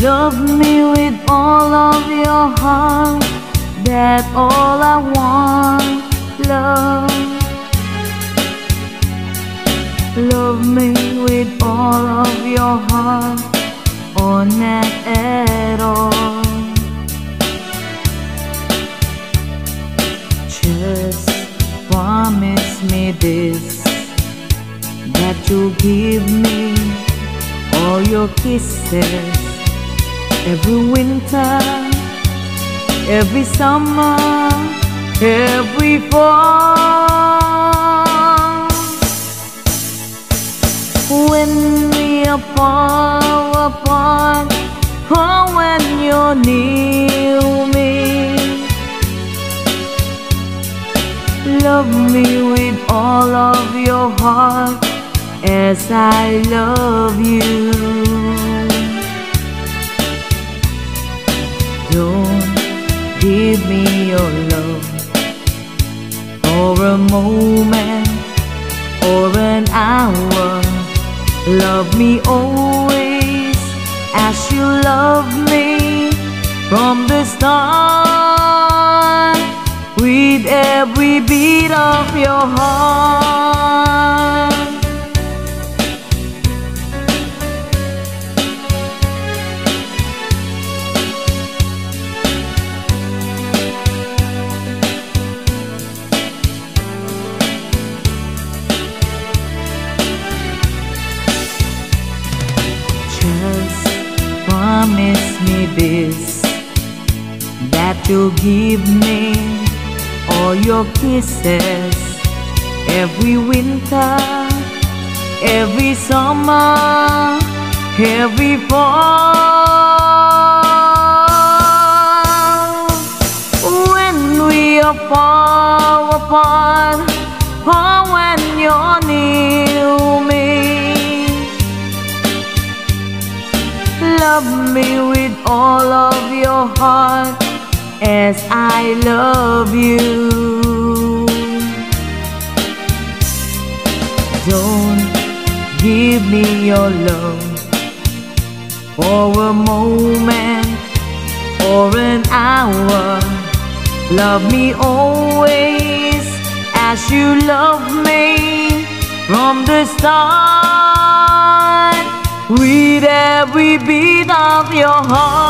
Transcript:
Love me with all of your heart. That's all I want, love. Love me with all of your heart, or not at all. Just promise me this that you'll give me all your kisses every winter, every summer, every fall. When we are far apart, or when you're near me, love me with all of your heart as I love you. Give me your love for a moment or an hour. Love me always as you love me from the start with every beat of your heart. Promise me this that you'll give me all your kisses every winter, every summer, every fall. When we are far apart, or when you're near all of your heart as I love you. Don't give me your love for a moment or an hour. Love me always as you love me from the start with every beat of your heart.